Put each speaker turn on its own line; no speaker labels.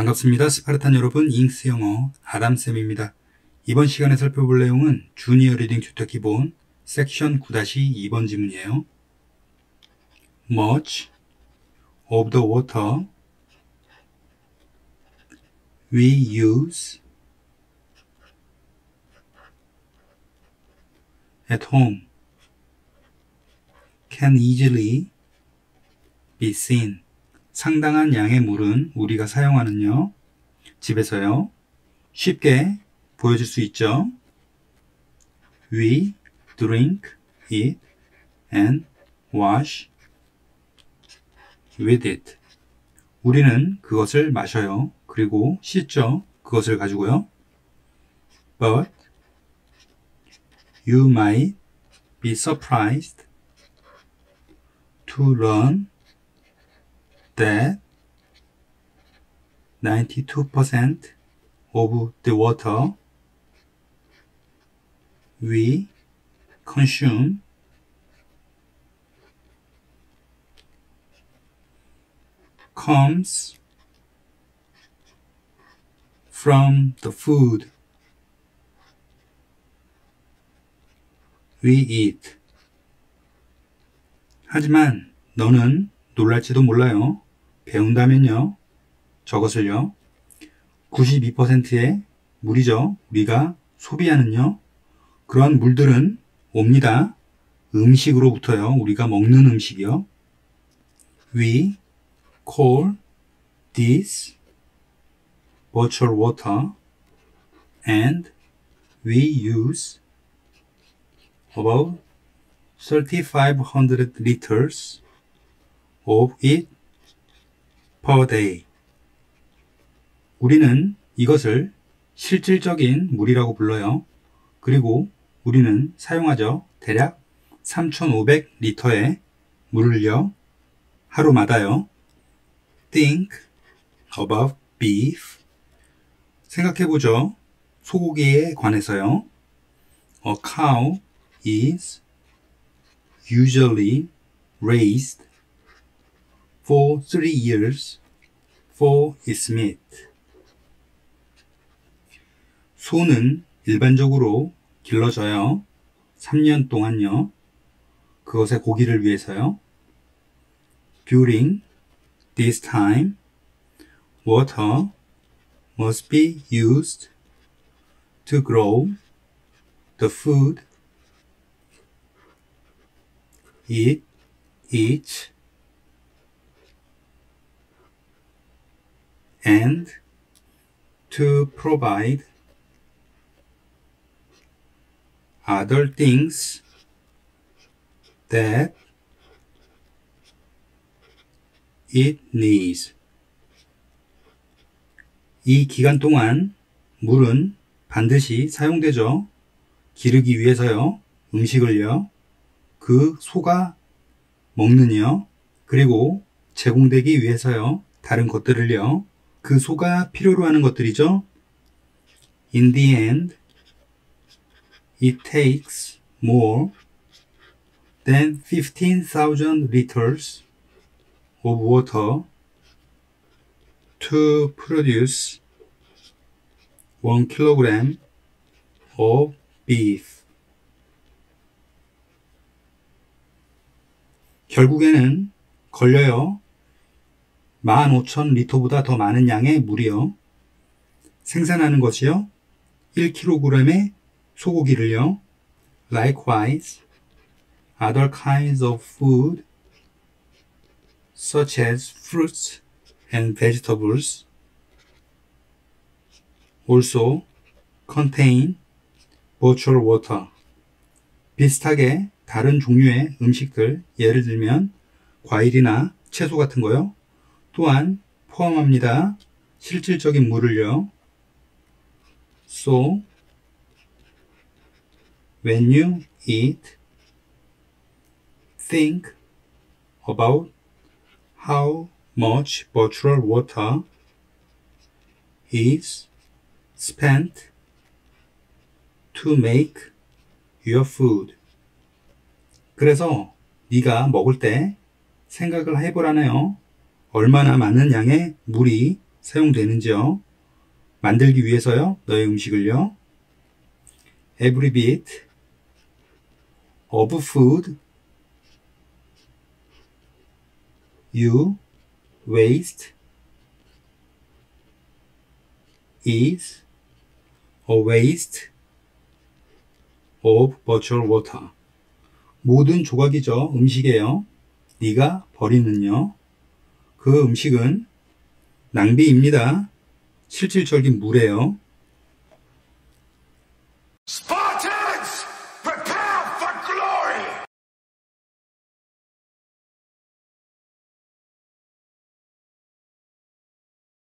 반갑습니다. 스파르탄 여러분, 잉스 영어 아담쌤입니다. 이번 시간에 살펴볼 내용은 주니어 리딩 튜터 기본 섹션 9-2번 지문이에요. Much of the water we use at home can easily be seen. 상당한 양의 물은 우리가 사용하는요. 집에서요. 쉽게 보여줄 수 있죠. We drink it and wash with it. 우리는 그것을 마셔요. 그리고 씻죠. 그것을 가지고요. But you might be surprised to learn that 92% of the water we consume comes from the food we eat. 하지만 너는 놀랄지도 몰라요. 배운다면요. 저것을요. 92%의 물이죠. 우리가 소비하는요. 그런 물들은 옵니다. 음식으로부터요. 우리가 먹는 음식이요. We call this virtual water and we use about 3500 liters of it per day. 우리는 이것을 실질적인 물이라고 불러요. 그리고 우리는 사용하죠. 대략 3,500리터의 물을요. 하루마다요. Think about beef. 생각해보죠. 소고기에 관해서요. A cow is usually raised for three years for meat. 소는 일반적으로 길러져요. 3년 동안요. 그것의 고기를 위해서요. During this time, water must be used to grow the food it eats and to provide other things that it needs. 이 기간 동안 물은 반드시 사용되죠. 기르기 위해서요. 음식을요. 그 소가 먹느니요. 그리고 제공되기 위해서요. 다른 것들을요. 그 소가 필요로 하는 것들이죠. In the end, it takes more than 15,000 liters of water to produce 1 kilogram of beef. 결국에는 걸려요. 15,000리터보다 더 많은 양의 물이요. 생산하는 것이요. 1kg의 소고기를요. Likewise, other kinds of food such as fruits and vegetables also contain virtual water. 비슷하게 다른 종류의 음식들, 예를 들면 과일이나 채소 같은 거요. 또한 포함합니다. 실질적인 물을요. So, when you eat, think about how much virtual water is spent to make your food. 그래서 네가 먹을 때 생각을 해보라네요. 얼마나 많은 양의 물이 사용되는지요? 만들기 위해서요. 너의 음식을요. Every bit of food you waste is a waste of virtual water. 모든 조각이죠. 음식이에요. 네가 버리는요. 그 음식은 낭비입니다. 칠칠절긴 물이에요.